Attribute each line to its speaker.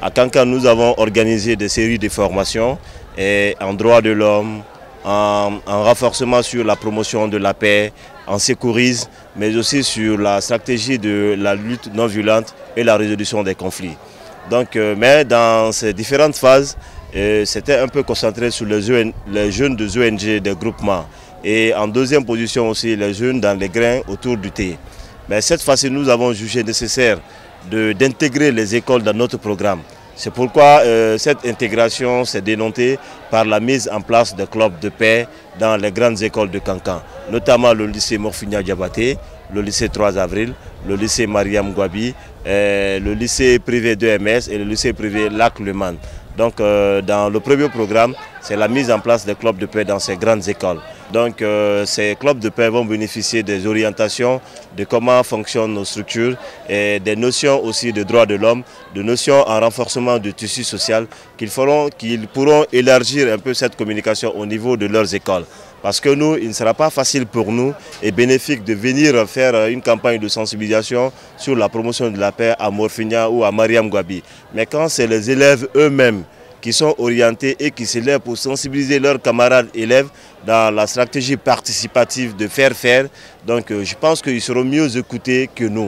Speaker 1: À Kankan, nous avons organisé des séries de formations en droit de l'homme, en, renforcement sur la promotion de la paix, en sécurisme, mais aussi sur la stratégie de la lutte non violente et la résolution des conflits. Donc, euh, mais dans ces différentes phases, euh, c'était un peu concentré sur les, les jeunes des ONG, des groupements. Et en deuxième position aussi, les jeunes dans les grains autour du thé. Mais cette fois-ci, nous avons jugé nécessaire d'intégrer les écoles dans notre programme. C'est pourquoi euh, cette intégration s'est dénontée par la mise en place de clubs de paix dans les grandes écoles de Cancan, notamment le lycée Morfinia Diabaté, le lycée 3 avril, le lycée Mariam Gwabi, euh, le lycée privé de MS et le lycée privé Lac Le Donc euh, dans le premier programme, c'est la mise en place des clubs de paix dans ces grandes écoles. Donc euh, ces clubs de paix vont bénéficier des orientations de comment fonctionnent nos structures et des notions aussi de droits de l'homme, de notions en renforcement du tissu social qu'ils pourront élargir un peu cette communication au niveau de leurs écoles. Parce que nous, il ne sera pas facile pour nous et bénéfique de venir faire une campagne de sensibilisation sur la promotion de la paix à Morfinia ou à Mariam Gwabi. Mais quand c'est les élèves eux-mêmes qui sont orientés et qui s'élèvent pour sensibiliser leurs camarades élèves dans la stratégie participative de faire faire. Donc euh, je pense qu'ils seront mieux écoutés que nous.